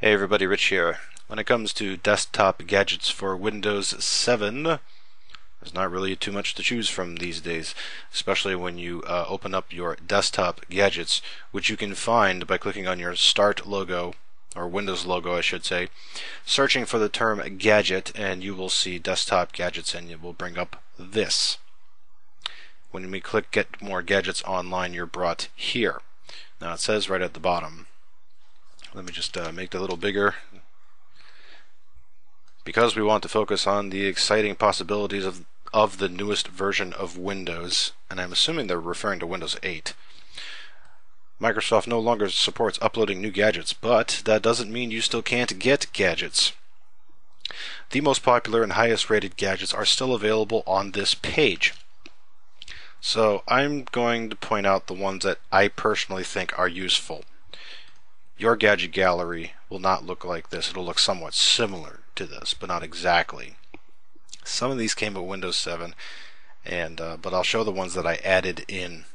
Hey everybody, Rich here. When it comes to desktop gadgets for Windows 7, there's not really too much to choose from these days, especially when you uh, open up your desktop gadgets, which you can find by clicking on your Start logo, or Windows logo I should say, searching for the term gadget, and you will see desktop gadgets and it will bring up this. When we click Get More Gadgets Online, you're brought here. Now it says right at the bottom, let me just uh, make it a little bigger. Because we want to focus on the exciting possibilities of, of the newest version of Windows, and I'm assuming they're referring to Windows 8. Microsoft no longer supports uploading new gadgets, but that doesn't mean you still can't get gadgets. The most popular and highest rated gadgets are still available on this page. So I'm going to point out the ones that I personally think are useful. Your gadget gallery will not look like this. It'll look somewhat similar to this, but not exactly. Some of these came with Windows 7, and uh, but I'll show the ones that I added in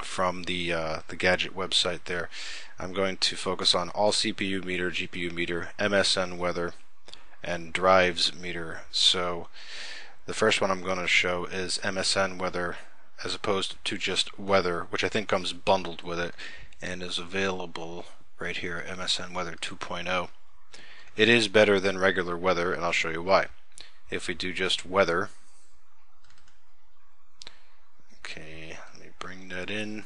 from the uh, the gadget website there. I'm going to focus on all CPU meter, GPU meter, MSN weather, and drives meter. So the first one I'm going to show is MSN weather as opposed to just weather, which I think comes bundled with it and is available right here, at MSN Weather 2.0. It is better than regular weather, and I'll show you why. If we do just weather, okay, let me bring that in,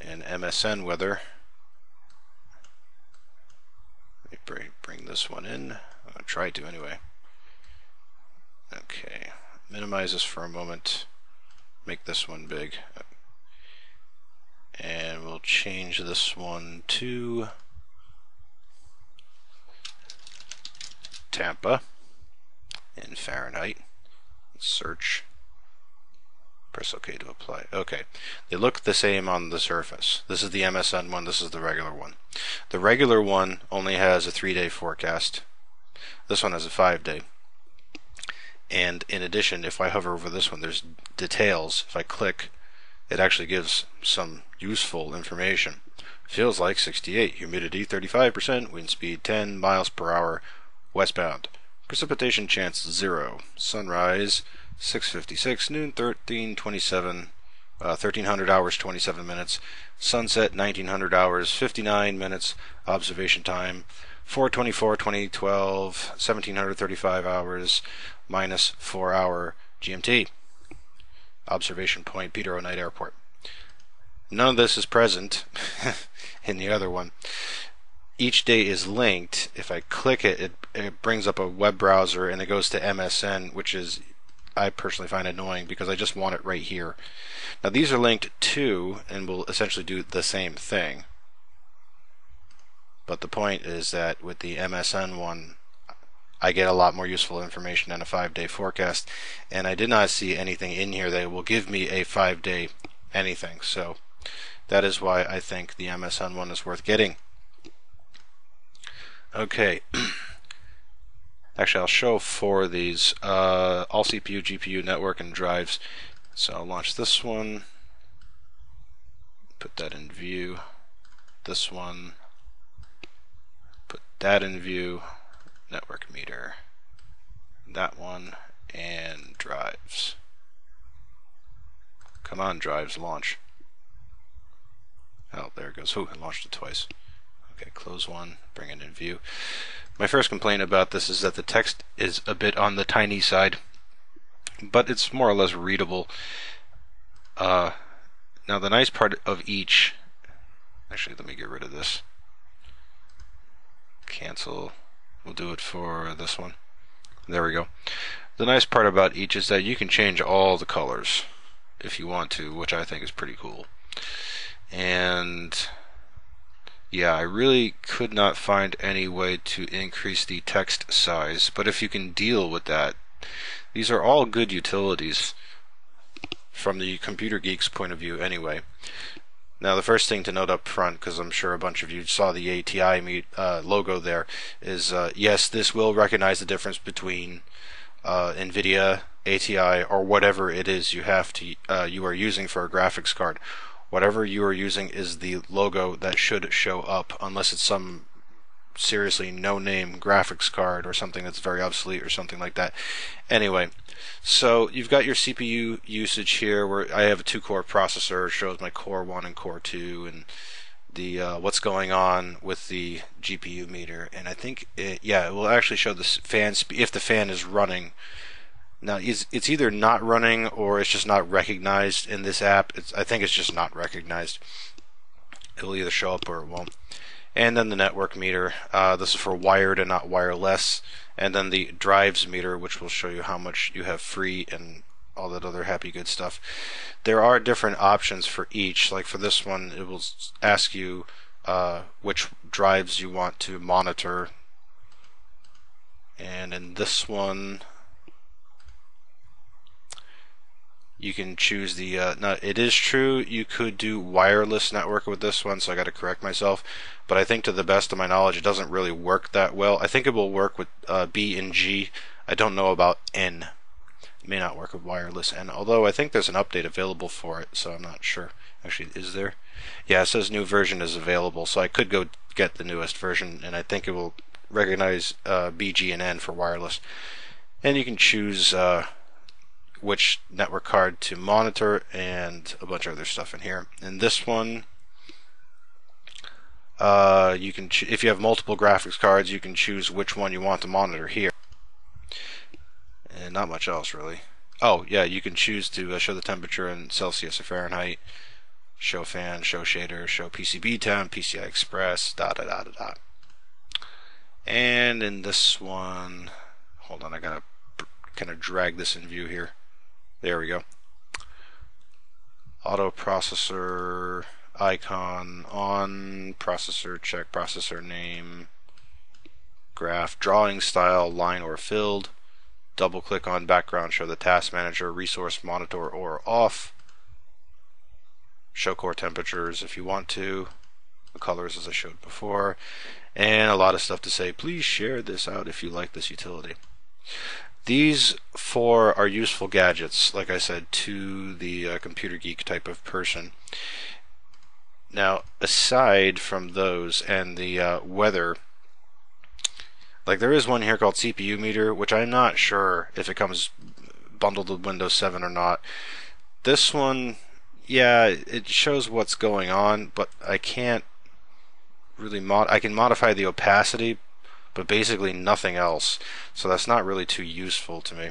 and MSN weather, let me bring, bring this one in, I'll try to anyway. Okay, minimize this for a moment, make this one big and we'll change this one to Tampa in Fahrenheit. Search. Press OK to apply. Okay. They look the same on the surface. This is the MSN one, this is the regular one. The regular one only has a three day forecast. This one has a five day. And in addition, if I hover over this one, there's details. If I click, it actually gives some useful information. Feels like 68, humidity 35%, wind speed 10 miles per hour, westbound. Precipitation chance 0. Sunrise 656, noon 1327, uh, 1300 hours 27 minutes. Sunset 1900 hours 59 minutes. Observation time 424 2012, 1735 hours minus 4 hour GMT. Observation point, Peter O. Knight Airport. None of this is present in the other one. Each day is linked. If I click it, it, it brings up a web browser and it goes to MSN, which is I personally find annoying because I just want it right here. Now these are linked to and will essentially do the same thing. But the point is that with the MSN one, I get a lot more useful information than a five day forecast. And I did not see anything in here that will give me a five day anything. So that is why I think the MSN one is worth getting. Okay. Actually, I'll show four of these. Uh, all CPU, GPU, network, and drives. So I'll launch this one. Put that in view. This one. Put that in view. Network meter. That one. And drives. Come on, drives, launch. Oh, there it goes. Oh, I launched it twice. Okay, close one, bring it in view. My first complaint about this is that the text is a bit on the tiny side, but it's more or less readable. Uh, now, the nice part of each. Actually, let me get rid of this. Cancel. We'll do it for this one. There we go. The nice part about each is that you can change all the colors if you want to, which I think is pretty cool and yeah, I really could not find any way to increase the text size, but if you can deal with that, these are all good utilities from the computer geek's point of view anyway. Now, the first thing to note up front, because I'm sure a bunch of you saw the ATI uh, logo there, is uh, yes, this will recognize the difference between uh, NVIDIA, ATI, or whatever it is you have to uh, you are using for a graphics card. Whatever you are using is the logo that should show up unless it's some seriously no name graphics card or something that's very obsolete or something like that. Anyway, so you've got your CPU usage here where I have a two core processor, shows my core 1 and core 2 and the uh, what's going on with the GPU meter. And I think it, yeah it will actually show the fan if the fan is running. Now it's either not running or it's just not recognized in this app. It's, I think it's just not recognized. It will either show up or it won't and then the network meter uh, this is for wired and not wireless and then the drives meter which will show you how much you have free and all that other happy good stuff. There are different options for each. Like for this one, it will ask you uh, which drives you want to monitor. And in this one, you can choose the. Uh, it is true you could do wireless network with this one, so I got to correct myself. But I think, to the best of my knowledge, it doesn't really work that well. I think it will work with uh, B and G. I don't know about N it may not work with wireless. n although I think there's an update available for it, so I'm not sure. Actually, is there? Yeah, it says new version is available, so I could go get the newest version, and I think it will recognize uh, BG and N for wireless. And you can choose uh, which network card to monitor and a bunch of other stuff in here. In this one, uh, you can if you have multiple graphics cards, you can choose which one you want to monitor here and not much else really. Oh, yeah, you can choose to uh, show the temperature in Celsius or Fahrenheit, show fan, show shader, show PCB temp, PCI Express, da da da da da. And in this one, hold on, I gotta kind of drag this in view here. There we go. Auto processor icon on processor check processor name graph drawing style line or filled double click on background, show the task manager, resource monitor or off, show core temperatures if you want to, the colors as I showed before, and a lot of stuff to say. Please share this out if you like this utility. These four are useful gadgets, like I said, to the uh, computer geek type of person. Now, aside from those and the uh, weather like there is one here called CPU meter, which I'm not sure if it comes bundled with Windows 7 or not. This one, yeah, it shows what's going on, but I can't really mod. I can modify the opacity, but basically nothing else. So that's not really too useful to me,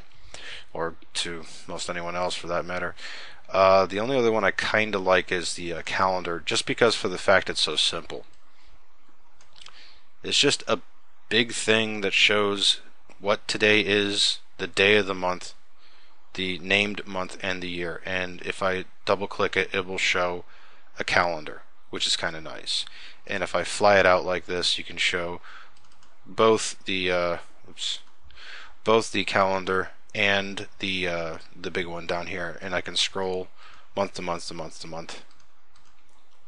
or to most anyone else for that matter. Uh, the only other one I kind of like is the uh, calendar, just because for the fact it's so simple. It's just a big thing that shows what today is, the day of the month, the named month, and the year. And if I double click it, it will show a calendar, which is kind of nice. And if I fly it out like this, you can show both the uh, oops, both the calendar and the uh, the big one down here, and I can scroll month to month to month to month,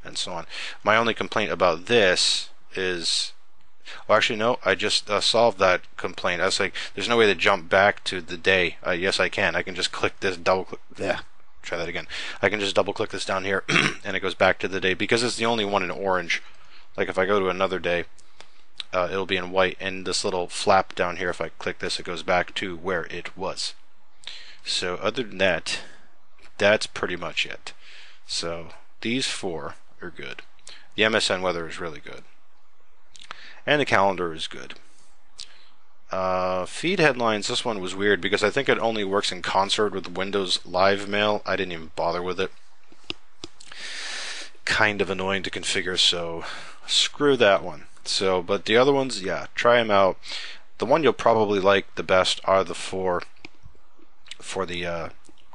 and so on. My only complaint about this is well, actually, no. I just uh, solved that complaint. I was like, "There's no way to jump back to the day." Uh, yes, I can. I can just click this, double click. Yeah, try that again. I can just double click this down here, and it goes back to the day because it's the only one in orange. Like if I go to another day, uh, it'll be in white, and this little flap down here, if I click this, it goes back to where it was. So other than that, that's pretty much it. So these four are good. The MSN weather is really good and the calendar is good. Uh, feed headlines, this one was weird because I think it only works in concert with Windows Live Mail. I didn't even bother with it. Kind of annoying to configure, so screw that one. So, but the other ones, yeah, try them out. The one you'll probably like the best are the four for the uh,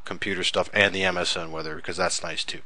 computer stuff and the MSN weather because that's nice too.